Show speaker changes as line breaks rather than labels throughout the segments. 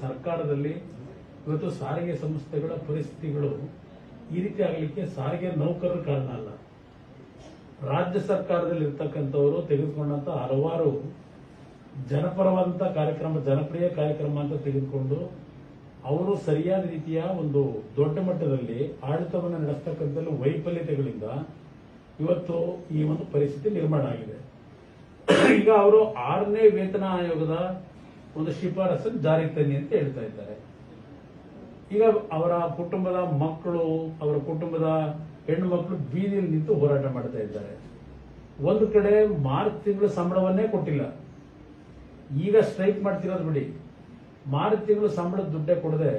ಸರ್ಕಾರದಲ್ಲಿ ಇವತ್ತು ಸಾರಿಗೆ ಸಂಸ್ಥೆಗಳ ಪರಿಸ್ಥಿತಿಗಳು ಈ ರೀತಿ ಆಗಲಿಕ್ಕೆ ಸಾರಿಗೆ ನೌಕರರ ಕಾರಣ ಅಲ್ಲ. ರಾಜ್ಯ ಸರ್ಕಾರದಲ್ಲಿ ಇರ್ತಕ್ಕಂಥವರು ತೆಗೆದುಕೊಂಡಂತ ಹಲವಾರು ಜನಪರವಂತ ಕಾರ್ಯಕ್ರಮ, ಜನಪ್ರಿಯ ಕಾರ್ಯಕ್ರಮ ಅಂತ ತೆಗೆದುಕೊಂಡು ಅವರು ಸರಿಯಾದ ರೀತಿಯ ಒಂದು ದೊಡ್ಡ ಮಟ್ಟದಲ್ಲಿ ಆಡಳಿತವನ್ನು ನಡೆಸ್ತಕ್ಕಂಥದ್ದು ವೈಫಲ್ಯತೆಗಳಿಂದ ಇವತ್ತು ಈ ಒಂದು ಪರಿಸ್ಥಿತಿ ನಿರ್ಮಾಣ ಆಗಿದೆ. ಈಗ ಅವರು ಆರನೇ ವೇತನ ಆಯೋಗದ ಒಂದು ಶಿಫಾರಸನ್ನು ಜಾರಿಗೆ ತನ್ನಿ ಅಂತ ಹೇಳ್ತಾ ಇದ್ದಾರೆ. ಈಗ ಅವರ ಕುಟುಂಬದ ಮಕ್ಕಳು, ಅವರ ಕುಟುಂಬದ ಹೆಣ್ಣು ಮಕ್ಕಳು ಬೀದಿಯಲ್ಲಿ ನಿಂತು ಹೋರಾಟ ಮಾಡ್ತಾ ಇದ್ದಾರೆ. ಒಂದು ಕಡೆ ಮಾರ್ಚ್ ತಿಂಗಳು ಸಂಬಳವನ್ನೇ ಕೊಟ್ಟಿಲ್ಲ. ಈಗ ಸ್ಟ್ರೈಕ್ ಮಾಡ್ತಿರೋದು ಬಿಡಿ. ಮಾರ್ಚ್ ತಿಂಗಳು ಸಂಬಳದ ದುಡ್ಡೇ ಕೊಡದೆ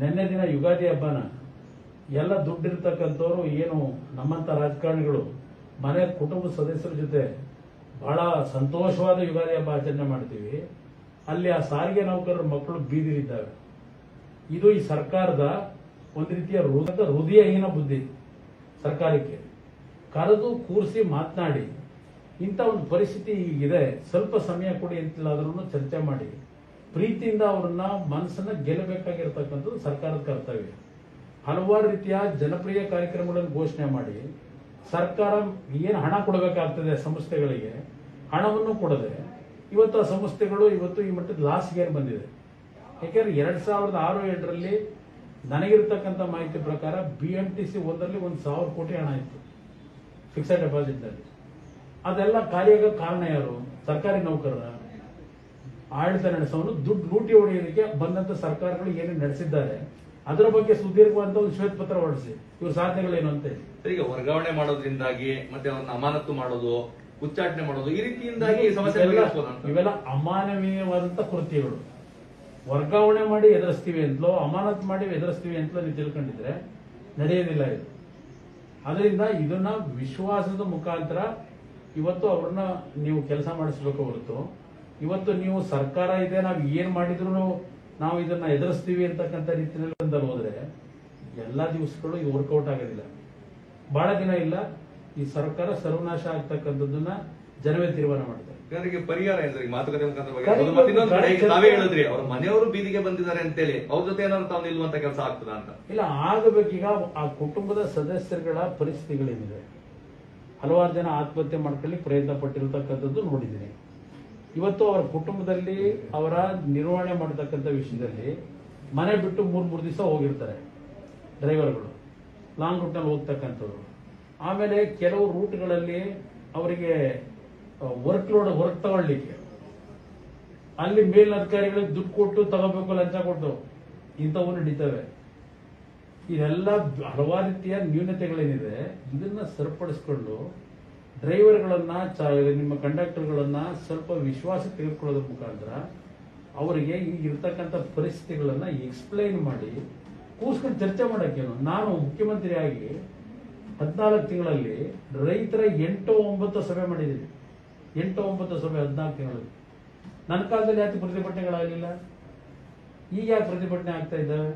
ನಿನ್ನೆ ದಿನ ಯುಗಾದಿ ಹಬ್ಬನ ಎಲ್ಲ ದುಡ್ಡಿರ್ತಕ್ಕಂಥವ್ರು ಏನು ನಮ್ಮಂತ ರಾಜಕಾರಣಿಗಳು, ಮನೆ ಕುಟುಂಬ ಸದಸ್ಯರ ಜೊತೆ ಬಹಳ ಸಂತೋಷವಾದ ಯುಗಾದಿ ಹಬ್ಬ ಆಚರಣೆ ಮಾಡ್ತೀವಿ. ಅಲ್ಲಿ ಆ ಸಾರಿಗೆ ನೌಕರರ ಮಕ್ಕಳು ಬೀದಿರಿದ್ದಾವೆ ಇದು ಈ ಸರ್ಕಾರದ ಒಂದು ರೀತಿಯ ಹೃದಯ, ಹೃದಯಹೀನ ಬುದ್ಧಿ ಸರ್ಕಾರಕ್ಕೆ. ಕರೆದು ಕೂರಿಸಿ ಮಾತನಾಡಿ, ಇಂಥ ಒಂದು ಪರಿಸ್ಥಿತಿ ಈಗಿದೆ ಸ್ವಲ್ಪ ಸಮಯ ಕೊಡಿ ಅಂತಿಲ್ಲಾದ್ರೂ ಚರ್ಚೆ ಮಾಡಿ. ಪ್ರೀತಿಯಿಂದ ಅವರನ್ನ ಮನಸ್ಸನ್ನ ಗೆಲ್ಲಬೇಕಾಗಿರ್ತಕ್ಕಂಥದ್ದು ಸರ್ಕಾರದ ಕರ್ತವ್ಯ. ಹಲವಾರು ರೀತಿಯ ಜನಪ್ರಿಯ ಕಾರ್ಯಕ್ರಮಗಳನ್ನು ಘೋಷಣೆ ಮಾಡಿ, ಸರ್ಕಾರ ಏನು ಹಣ ಕೊಡಬೇಕಾಗ್ತದೆ ಸಂಸ್ಥೆಗಳಿಗೆ, ಹಣವನ್ನು ಕೊಡದೆ ಇವತ್ತು ಆ ಸಂಸ್ಥೆಗಳು ಇವತ್ತು ಈ ಮಟ್ಟದ ಲಾಸ್ಗೆ ಬಂದಿದೆ? ಯಾಕೆಂದ್ರೆ ಎರಡ್ ಸಾವಿರದ ಆರು ಎರಡರಲ್ಲಿ ನನಗಿರ್ತಕ್ಕಂಥ ಮಾಹಿತಿ ಪ್ರಕಾರ ಬಿ ಎಂ ಟಿ ಸಿ ಒಂದರಲ್ಲಿ ಒಂದು ಸಾವಿರ ಕೋಟಿ ಹಣ ಇತ್ತು ಫಿಕ್ಸೆಡ್ ಡೆಪಾಸಿಟ್ನಲ್ಲಿ. ಅದೆಲ್ಲ ಖಾಲಿಯಾಗ ಕಾರಣ ಯಾರು? ಸರ್ಕಾರಿ ನೌಕರರ. ಆಡಳಿತ ನಡೆಸೋನು ದುಡ್ಡು ಲೂಟಿ ಹೊಡೆಯೋದಕ್ಕೆ ಬಂದಂತ ಸರ್ಕಾರಗಳು ಏನೇನು ನಡೆಸಿದ್ದಾರೆ, ಅದರ ಬಗ್ಗೆ ಸುದೀರ್ಘವಾದ ಒಂದು ಶ್ವೇತಪತ್ರ ಹೊರಡಿಸಿ. ಇವ್ರ ಸಾಧನೆಗಳೇನು ಅಂತ
ಈಗ ವರ್ಗಾವಣೆ ಮಾಡೋದ್ರಿಂದಾಗಿ ಮತ್ತೆ ಅವ್ರನ್ನ ಅಮಾನತು ಮಾಡೋದು ಉಚ್ಚಾಟನೆ ಮಾಡೋದು. ಈ ರೀತಿಯಿಂದಾಗಿ ಸಮಸ್ಯೆ
ಇವೆಲ್ಲ- ಅಮಾನವೀಯವಾದಂತ ಕೃತ್ಯಗಳು. ವರ್ಗಾವಣೆ ಮಾಡಿ ಎದುರಿಸ್ತೀವಿ ಅಂತಲೋ ಅಮಾನತ್ ಮಾಡಿ ಎದುರಿಸ್ತೀವಿ ಅಂತಲೋ ನೀವು ತಿಳ್ಕೊಂಡಿದ್ರೆ ನಡೆಯೋದಿಲ್ಲ ಇದು. ಅದರಿಂದ ಇದನ್ನ ವಿಶ್ವಾಸದ ಮುಖಾಂತರ ಇವತ್ತು ಅವ್ರನ್ನ ನೀವು ಕೆಲಸ ಮಾಡಿಸ್ಬೇಕು ಹೊರತು ಇವತ್ತು ನೀವು ಸರ್ಕಾರ ಇದೆ ನಾವು ಏನ್ ಮಾಡಿದ್ರು ನಾವು ಇದನ್ನ ಎದುರಿಸ್ತೀವಿ ಅಂತಕ್ಕಂಥ ರೀತಿಯಲ್ಲಿ ಹೋದ್ರೆ ಎಲ್ಲಾ ದಿವಸಗಳು ಇದು ವರ್ಕೌಟ್ ಆಗೋದಿಲ್ಲ. ಬಹಳ ದಿನ ಇಲ್ಲ ಈ ಸರ್ಕಾರ ಸರ್ವನಾಶ ಆಗ್ತಕ್ಕಂಥದ್ದನ್ನ ಜನವೇ ತೀರ್ಮಾನ ಮಾಡ್ತಾರೆ
ಜನರಿಗೆ ಪರಿಹಾರ ಮಾತುಕತೆ ಮುಖಾಂತರ ಇನ್ನೊಂದು ಕಡೆ ತಾವೇ ಹೇಳಿದ್ರಿ ಅವ್ರ ಮನೆಯವರು ಬೀದಿಗೆ ಬಂದಿದ್ದಾರೆ ಅಂತೇಳಿ ಅವ್ರ ಜೊತೆ ಏನಾದ್ರು ತಾವು ನಿಲ್ಲುವಂತ ಕೆಲಸ ಆಗ್ತದ ಅಂತ?
ಇಲ್ಲ ಆಗಬೇಕೀಗ ಆ ಕುಟುಂಬದ ಸದಸ್ಯರುಗಳ ಪರಿಸ್ಥಿತಿಗಳೇನಿದೆ ಹಲವಾರು ಜನ ಆತ್ಮಹತ್ಯೆ ಮಾಡ್ಕೊಳ್ಳಿ ಪ್ರಯತ್ನ ಪಟ್ಟಿರತಕ್ಕಂಥದ್ದು ನೋಡಿದ್ದೀನಿ. ಇವತ್ತು ಅವರ ಕುಟುಂಬದಲ್ಲಿ ಅವರ ನಿರ್ವಹಣೆ ಮಾಡತಕ್ಕಂಥ ವಿಷಯದಲ್ಲಿ ಮನೆ ಬಿಟ್ಟು ಮೂರ್ ಮೂರು ದಿವಸ ಹೋಗಿರ್ತಾರೆ ಡ್ರೈವರ್ಗಳು. ಲಾಂಗ್ ರೂಟ್ನಲ್ಲಿ ಹೋಗ್ತಕ್ಕಂಥವ್ರು. ಆಮೇಲೆ ಕೆಲವು ರೂಟ್ಗಳಲ್ಲಿ ಅವರಿಗೆ ವರ್ಕ್ ಲೋಡ್ ವರ್ಕ್ ತಗೊಳ್ಳಿಕ್ಕೆ. ಅಲ್ಲಿ ಮೇಲಧಿಕಾರಿಗಳಿಗೆ ದುಡ್ಡು ಕೊಟ್ಟು ತಗೋಬೇಕು, ಲಂಚ ಕೊಟ್ಟು. ಇಂಥವು ನಡೀತವೆ. ಇದೆಲ್ಲ ಹಲವಾರು ರೀತಿಯ ನ್ಯೂನತೆಗಳೇನಿದೆ, ಇದನ್ನ ಸರಿಪಡಿಸ್ಕೊಂಡು ಡ್ರೈವರ್ಗಳನ್ನ ನಿಮ್ಮ ಕಂಡಕ್ಟರ್ಗಳನ್ನ ಸ್ವಲ್ಪ ವಿಶ್ವಾಸ ತೆಗೆದುಕೊಳ್ಳೋದ್ರ ಮುಖಾಂತರ ಅವರಿಗೆ ಈಗ ಇರ್ತಕ್ಕಂಥ ಪರಿಸ್ಥಿತಿಗಳನ್ನ ಎಕ್ಸ್ಪ್ಲೈನ್ ಮಾಡಿ ಕೂಸ್ಕೊಂಡು ಚರ್ಚೆ ಮಾಡೋಕ್ಕೇನು ನಾನು ಮುಖ್ಯಮಂತ್ರಿ ಆಗಿ ಹದಿನಾಲ್ಕು ತಿಂಗಳಲ್ಲಿ ರೈತರ ಎಂಟು ಒಂಬತ್ತು ಸಭೆ ಮಾಡಿದ್ದೀನಿ. ಎಂಟು ಒಂಬತ್ತು ಸಭೆ ಹದಿನಾಲ್ಕು ತಿಂಗಳಲ್ಲಿ. ನನ್ನ ಕಾಲದಲ್ಲಿ ಯಾಕೆ ಪ್ರತಿಭಟನೆಗಳಾಗಲಿಲ್ಲ? ಈಗ ಯಾಕೆ ಪ್ರತಿಭಟನೆ ಆಗ್ತಾ ಇದ್ದಾವೆ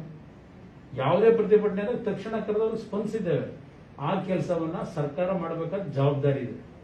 ಯಾವುದೇ ಪ್ರತಿಭಟನೆ ಅಂದ್ರೆ ತಕ್ಷಣ ಕರೆದವರು ಸ್ಪಂದಿಸಿದ್ದೇವೆ. ಆ ಕೆಲಸವನ್ನ ಸರ್ಕಾರ ಮಾಡಬೇಕಾದ ಜವಾಬ್ದಾರಿ ಇದೆ.